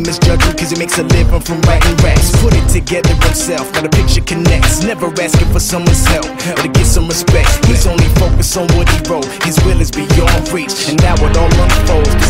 misjudge him cause he makes a living from writing raps. Put it together himself, got a picture connects. Never asking for someone's help or to get some respect. He's only focused on what he wrote, his will is beyond reach. And now it all unfolds,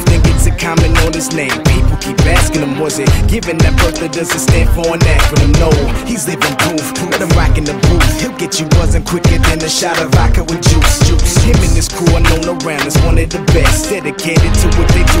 Think it's a comment on his name. People keep asking him, was it given that birth that doesn't stand for an acronym? No, he's living proof. Let him rock in the booth. He'll get you buzzing quicker than a shot of vodka with juice. Juice. Him and his crew are known around as one of the best. Dedicated to what they do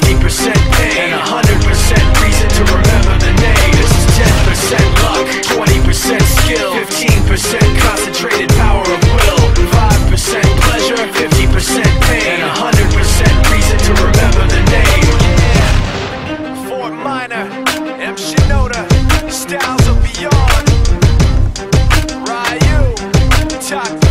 concentrated power of will. 5% pleasure, 50% pain And 100% reason to remember the name. Fort Minor, M. Shinoda, Styles of Beyond. Ryu, Talk